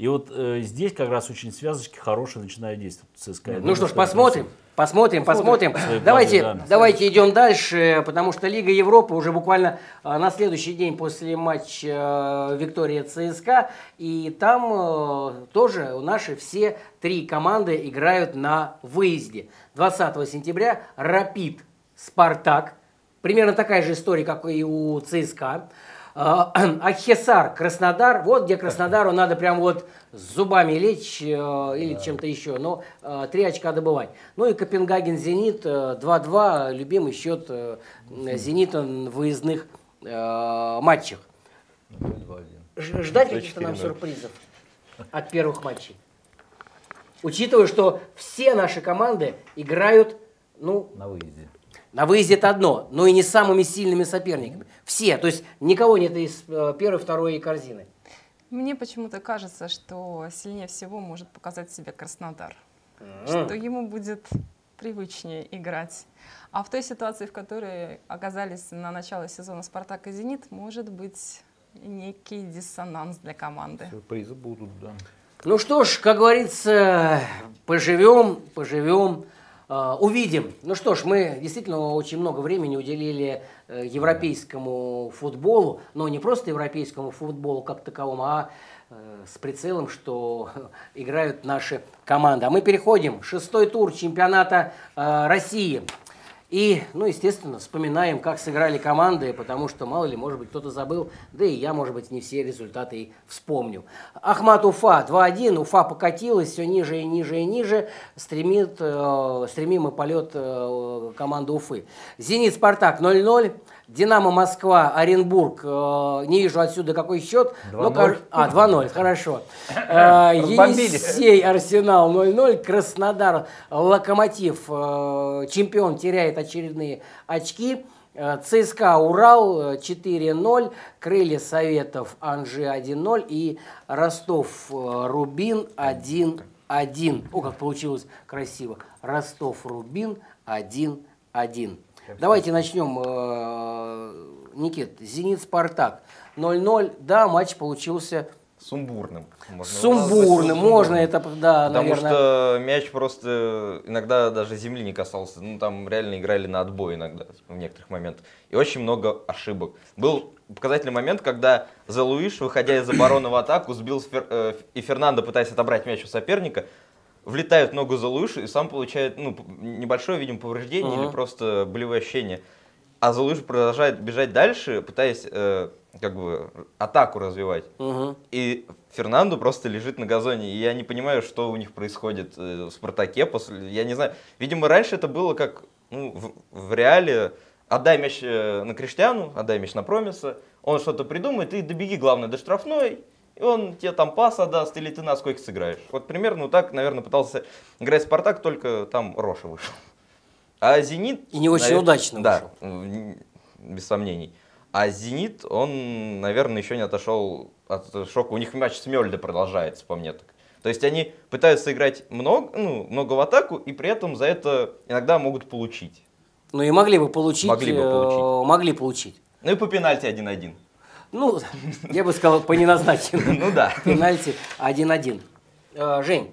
И вот э, здесь как раз очень связочки хорошие начинают действовать. ЦСКА. Ну думаю, что ж, посмотрим. Посмотрим, посмотрим. Свои Давайте, планы, да. давайте идем дальше, потому что Лига Европы уже буквально а, на следующий день после матча э, Виктория ЦСКА. И там э, тоже наши все три команды играют на выезде. 20 сентября Рапид, Спартак. Примерно такая же история, как и у ЦСКА. А, Ахесар, Краснодар. Вот где Краснодару надо прям вот с зубами лечь э, или чем-то еще. Но э, три очка добывать. Ну и Копенгаген, Зенит э, 2-2. Любимый счет э, Зенита в выездных э, матчах. 2-1. Ж- Ждать каких-то нам сюрпризов от первых матчей. Учитывая, что все наши команды играют, ну, На выезде. На выезде это одно, но и не самыми сильными соперниками. Все, то есть никого нет из э, первой, второй корзины. Мне почему-то кажется, что сильнее всего может показать себя Краснодар. Что ему будет привычнее играть. А в той ситуации, в которой оказались на начало сезона «Спартак» и «Зенит», может быть некий диссонанс для команды. Сюрпризы будут, да. Ну что ж, как говорится, поживем, поживем, увидим. Ну что ж, мы действительно очень много времени уделили э, европейскому футболу, но не просто европейскому футболу как таковому, а э, с прицелом, что играют наши команды. А мы переходим. Шестой тур чемпионата э, России. И, ну, естественно, вспоминаем, как сыграли команды, потому что, мало ли, может быть, кто-то забыл, да и я, может быть, не все результаты и вспомню. Ахмат Уфа 2-1, Уфа покатилась все ниже и ниже и ниже, стремит, э, стремимый полет э, команды Уфы. Зенит Спартак 0-0, Динамо Москва, Оренбург, э, не вижу отсюда какой счет. но 2:0. кор- А, 2-0, хорошо. Э. Енисей Арсенал 0-0, Краснодар Локомотив, э, чемпион теряет очередные очки. ЦСКА Урал э, 4-0, Крылья Советов Анжи 1-0 и Ростов Рубин 1-0. 1. О, как получилось красиво. Ростов-Рубин 1-1. Давайте начнем. э, Никит, Зенит-Спартак 0-0. Да, матч получился Сумбурным. можно сумбурным. Можно это, да, Потому наверное. что мяч просто иногда даже земли не касался. Ну, там реально играли на отбой иногда, в некоторых моментах. И очень много ошибок. Был показательный момент, когда Залуиш, выходя из обороны в атаку, сбил Фер- э, и Фернандо, пытаясь отобрать мяч у соперника, влетает ногу Залуиша и сам получает ну, небольшое, видимо, повреждение Ага. или просто болевые ощущения. А Залуиш продолжает бежать дальше, пытаясь э, как бы атаку развивать. Мгм. И Фернандо просто лежит на газоне. И я не понимаю, что у них происходит э, в Спартаке. После, я не знаю. Видимо, раньше это было как ну, в, в реале. Отдай мяч э, на Криштиану, отдай мяч на Промиса. Он что-то придумает, и добеги, главное, до штрафной. И он тебе там пас отдаст, или ты на сколько сыграешь. Вот примерно вот так, наверное, пытался играть Спартак, только там Роша вышел. А Зенит... И не очень навер- удачно Да, м, без сомнений. А Зенит, он, наверное, еще не отошел от шока. У них матч с Мельде продолжается, по мне так. То есть они пытаются играть много, ну, много в атаку, и при этом за это иногда могут получить. Ну и могли бы получить. Могли бы э, получить. могли получить. Ну и по пенальти 1-1. Ну, я бы сказал, по неназначенному. Ну да. Пенальти 1-1. Э, Жень,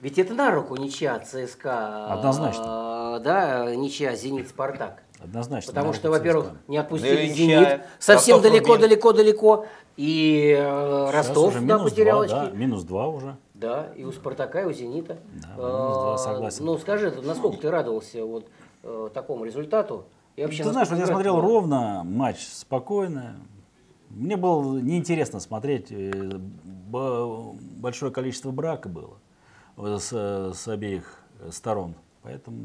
ведь это на руку ничья ЦСКА. Однозначно. э, Да, ничья Зенит-Спартак. Однозначно. Потому что, во-первых, не отпустили Да и Зенит. Совсем Ростов, далеко, Рубин. далеко, далеко. И э, Ростов, уже да, минус потерял два, очки. да, минус два уже. Да, и у Спартака, и у Зенита. Да, минус два, Э, согласен. Ну, скажи, насколько ты радовался вот такому результату? И вообще, Ты знаешь, вот я смотрел было? ровно, матч спокойно. Мне было неинтересно смотреть, э, бо- большое количество брака было э, с, с обеих сторон. Поэтому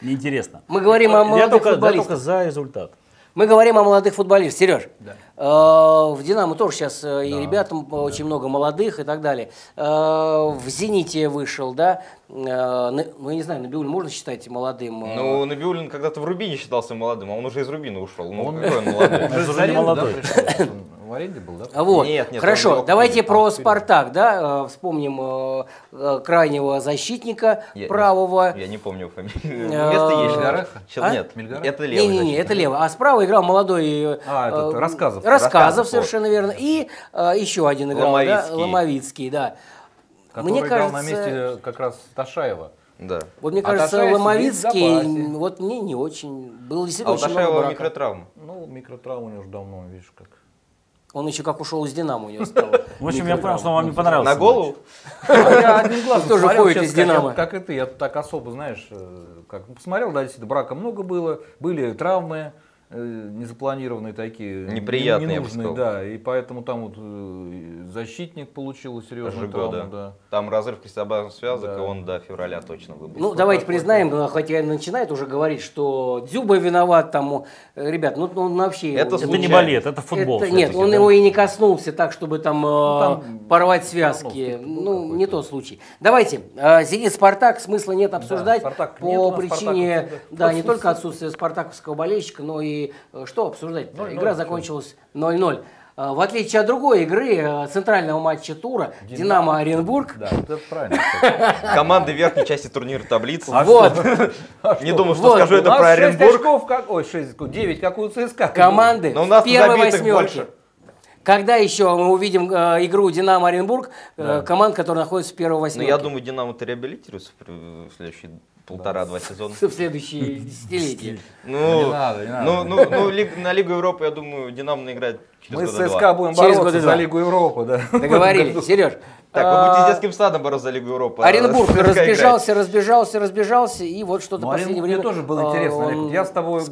неинтересно. Мы говорим о я молодых только, я футболистах. только за результат. Мы говорим о молодых футболистах. Сереж, Да. э, в «Динамо» тоже сейчас и ребятам очень много молодых и так далее. Э, в «Зените» вышел, да? Э, на- ну, я не знаю, Набиуль можно считать молодым? э? Ну, Набиулин когда-то в Рубине считался молодым, а он уже из Рубина ушел. Ну, Он- какой он молодой? Уже да, молодой. В аренде был, да? А Вот. Нет, нет, Хорошо, давайте про А, «Спартак», да? э, Вспомним э, э, крайнего защитника Я- правого. Я не помню фамилию. Э, Место есть. А? Нет, Мельгареха? это левый Не-не-не, защитник. это лево. А справа играл молодой... А, этот, Рассказов. Рассказов, совершенно верно. И еще один играл, да? Ломовицкий. Да. Который Мне играл кажется, на месте как раз Ташаева. Да. вот мне А кажется, Ташаев Ломовицкий, вот мне не очень. Был А действительно у очень много Ташаева брака. микротравма. Ну, микротравма у него уже давно, видишь, как. Он еще как ушел из Динамо у него стало. В общем, я понял, что вам не понравился. На голову? Я одним глазом Тоже ходит честно из «Динамо». Как и ты, я так особо, знаешь, э, как посмотрел, да, действительно, брака много было, были травмы незапланированные такие. Неприятные, ненужные, да, и поэтому там вот э, защитник получил серьезную Жиго, травму, да. да. Там разрыв крестобазных связок, Да. и он до февраля точно выбыл. Ну, давайте признаем, ну, хотя начинает уже говорить, что Дзюба виноват там. э, Ребят, ну он вообще... Это Это ну, не балет, это футбол. Это- нет, он да. его и не коснулся так, чтобы там, э, там порвать связки. Ну, не тот случай. Давайте. э, Зенит Спартак смысла нет обсуждать «Спартак» по нет нас, причине, «Спартак» да, не только отсутствия спартаковского болельщика, но и э, что обсуждать? 0:0 Игра закончилась 0-0. Э, В отличие от другой игры, э, центрального матча тура, Динамо Оренбург, Да, это правильно. Команды верхней части турнира таблицы. вот, Не думал, что Вот, скажу это про 6 Оренбург. очков, как, ой, 6, 9, как у ЦСКА. команды Но у нас в первой восьмерке. больше. Когда еще мы увидим э, игру Динамо Оренбург, э, команд, которая находится в первой Но восьмерке? Ну, я думаю, Динамо-то реабилитируется в в следующие полтора-два сезона. в следующие десятилетия. Ну, Не надо, не надо. ну, ну, ну, на Лигу Европы, я думаю, Динамо наиграет через Мы с ЦСКА два. будем Через бороться за. Лигу Европы, да. Договорились. Сереж. Так, вы будете а, с детским садом бороться за Лигу Европы. а Оренбург разбежался, разбежался, разбежался, и вот что-то Ну, последнее время мне тоже было а, интересно. Вот Я с тобой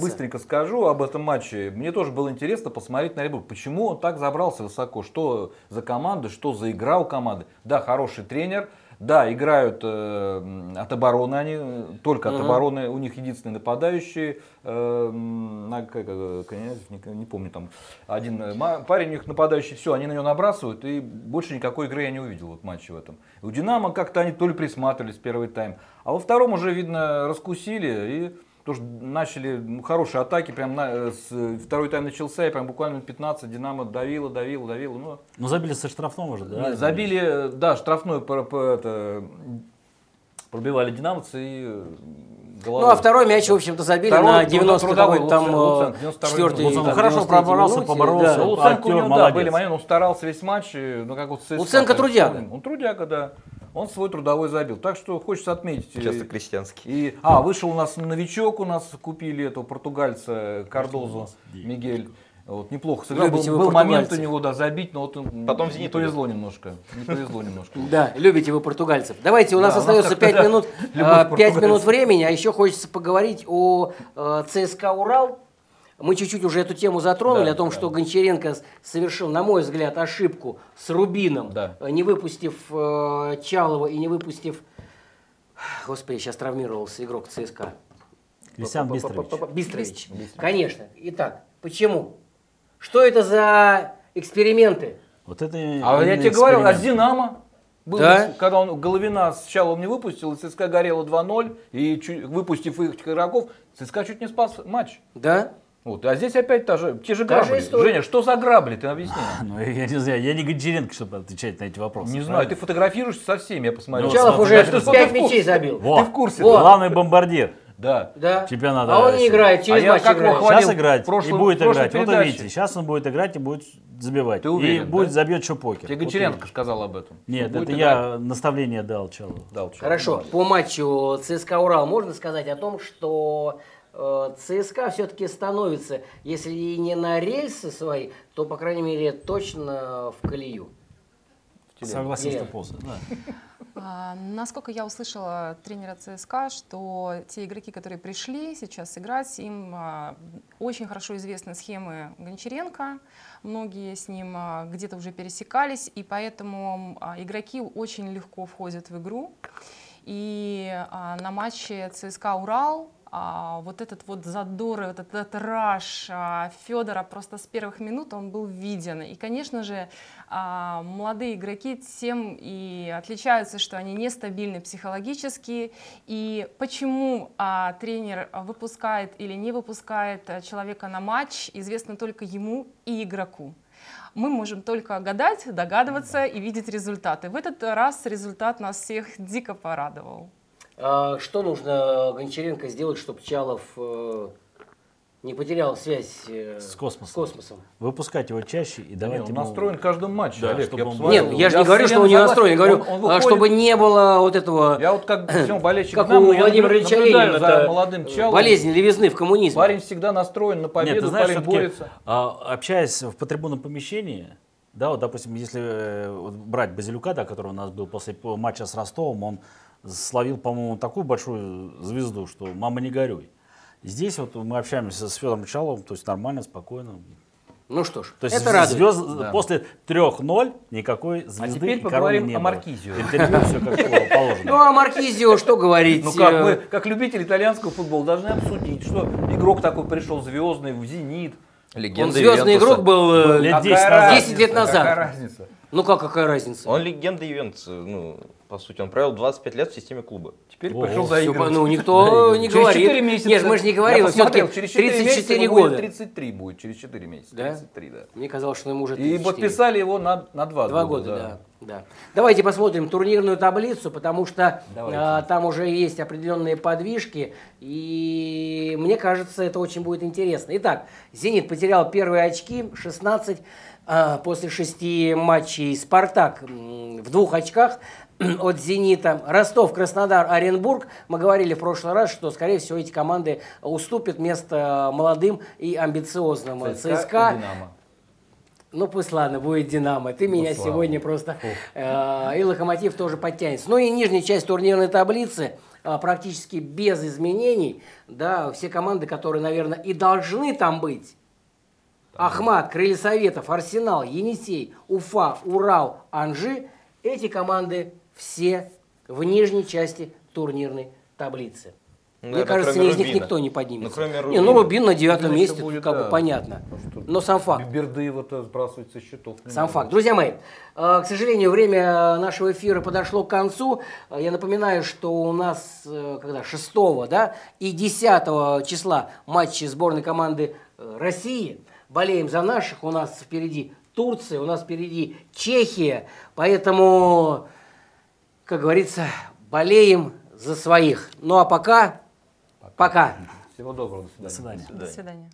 быстренько скажу об этом матче. Мне тоже было интересно посмотреть на Оренбург. Почему он так забрался высоко? Что за команда, что за игра у команды? Да, хороший тренер. Да, играют э, от обороны они, э, только от обороны. У них единственный нападающий. э, на- как, Князев, не, не помню, там один э, парень у них нападающий. Все, они на него набрасывают. И больше никакой игры я не увидел вот матче в этом. У Динамо как-то они то ли присматривались первый тайм. А во втором уже, видно, раскусили и Потому что начали ну, хорошие атаки, прям на, э, с, второй тайм начался, и прям буквально 15 Динамо давило, давило, давило. Ну, Ну, забили со штрафного же, да? забили, да, штрафной по- по- это, пробивали динамовцы и э, головой. Ну, а второй мяч, в общем-то, забили Второй на трудо- 90 трудовой, какой-то там Луценко, э, Луценко, 92-й четвертый, там, хорошо 93-й проборолся, поборолся. да. Ну, Луценко у него, да, были моменты, он старался весь матч, ну, как вот Луценко трудяга. Он трудяга, да. Он свой трудовой забил. Так что хочется отметить. э, Часто крестьянский. И, а, вышел у нас новичок, у нас купили этого португальца Кардозу, Мигель. Вот, неплохо сыграл. Был, Любите вы был момент у него, да, забить, но вот он- Потом не повезло немножко. Не повезло немножко. Да, любите вы португальцев. Давайте, у нас Да, у нас остается как-то, 5 да, минут, любовь а, к 5 португальцам. минут времени, а еще хочется поговорить о э, ЦСКА Урал. Мы чуть-чуть уже эту тему затронули, Да, о том, да. что Гончаренко совершил, на мой взгляд, ошибку с Рубином, Да. э, не выпустив э, Чалова и не выпустив... Господи, сейчас травмировался игрок ЦСКА. Кристиан Бистрович. Бистрович. Конечно. Итак, почему? Что это за эксперименты? Вот это А я тебе говорил, а с. Динамо? Был, Да? Когда он Головина с Чалом не выпустил, и ЦСКА горело 2-0, и чуть- выпустив их игроков, ЦСКА чуть не спас матч. Да? Вот. А здесь опять та же, те же Та же грабли. история. Женя, что за грабли, ты объясни. Ну, я не знаю, я не Гончаренко, чтобы отвечать на эти вопросы. Не знаю, ты фотографируешься со всеми, я посмотрел. Ну, смотри, уже смотри, 5 ты в мячей забил. Во, Ты в курсе, Вот. главный бомбардир. Да. Да. Чемпионата А он не России. играет, через А я матч как играет. Сейчас играть в прошлом- и будет играть. Вот передаче. увидите, сейчас он будет играть и будет забивать. Ты уверен, и будет да? забьет Чупокер. Тебе Вот Гончаренко увидишь. сказал об этом. Нет, это будет я наставление дал играть. Дал. Хорошо, по матчу ЦСКА Урал можно сказать о том, что ЦСКА все-таки становится, если и не на рельсы свои, то, по крайней мере, точно в колею. Согласен, что после. Да. А, Насколько я услышала тренера ЦСКА, что те игроки, которые пришли сейчас играть, им а, очень хорошо известны схемы Гончаренко, многие с ним а, где-то уже пересекались, и поэтому а, игроки очень легко входят в игру. И а, на матче ЦСКА Урал а, вот этот вот задор, вот этот раш а, Федора просто с первых минут он был виден. И, конечно же, а, молодые игроки тем и отличаются, что они нестабильны психологически. И почему а, тренер выпускает или не выпускает а, человека на матч, известно только ему и игроку. Мы можем только гадать, догадываться и видеть результаты. В этот раз результат нас всех дико порадовал. А что нужно Гончаренко сделать, чтобы Чалов э, не потерял связь э, С космосом. с космосом? Выпускать его чаще и давать он ему... настроен в каждом матче, Да, Олег, чтобы я он-. Нет, я же не говорю, что он не настроен, я говорю, Он- он а, выходит- чтобы не было вот этого, Я вот как всем болельщикам как «Динамо», у Владимира Ильича Ленина, за молодым Чалом. болезнь левизны в коммунизме. Парень всегда настроен на победу, Нет, ты знаешь, парень борется. общаясь в потрибунном помещении, да, вот, допустим, если э, вот брать Базилюка, да, который у нас был после по- матча с Ростовом, он словил, по-моему, такую большую звезду, что мама не горюй. Здесь вот мы общаемся с Федором Чаловым, то есть нормально, спокойно. Ну что ж, То есть это радует. звезд- Да. после 3-0 никакой звезды теперь и короны поговорим не о. Маркизио. Интервью все как положено. Ну а Маркизио что говорить? Ну как, мы, как любители итальянского футбола, должны обсудить, что игрок такой пришел звездный в «Зенит». Он Легенда звездный Ювентуса. игрок был э, Лет Какая 10 назад. разница, 10 лет назад. Какая разница? Ну как, какая разница? Он легенда Ювентуса, ну, по сути, он провел 25 лет в системе клуба. Теперь О, пришел Всё, заигрывать. ну никто не Через говорит. 4 месяца. Нет, мы же не посмотрел, все-таки через 4 месяца 34 ему будет года. 33 будет, через 4 месяца. Да? 33, да. Мне казалось, что ему уже И 34. подписали его на, на 2 Два года, да. да. Давайте посмотрим турнирную таблицу, потому что а, там уже есть определенные подвижки, и мне кажется, это очень будет интересно. Итак, «Зенит» потерял первые очки, 16 а, после шести матчей. «Спартак» в двух очках от «Зенита». Ростов, Краснодар, Оренбург. Мы говорили в прошлый раз, что, скорее всего, эти команды уступят место молодым и амбициозным ЦСКА, ЦСКА. и «Динамо». Ну пусть ладно, будет Динамо. Ты меня слава сегодня просто... э, и Локомотив тоже подтянется. Ну и нижняя часть турнирной таблицы э, практически без изменений. Да, все команды, которые, наверное, и должны там быть. Ахмат, Крылья Советов, Арсенал, Енисей, Уфа, Урал, Анжи. Эти команды все в нижней части турнирной таблицы. Ну, Мне это кажется, кроме из них Рубина. никто не поднимется. Ну, кроме Не, ну Рубина. Рубин на девятом Рубин еще месте, будет, как бы да. понятно. Потому что Но сам факт. Бердыева-то сбрасывать со счетов. Сам факт. Друзья мои, э, к сожалению, время нашего эфира подошло к концу. Э, Я напоминаю, что у нас э, когда 6 да, и 10 числа матчи сборной команды России. Болеем за наших. У нас впереди Турция, у нас впереди Чехия. Поэтому, как говорится, болеем за своих. Ну а пока, пока. Всего доброго, до свидания. До свидания. До свидания.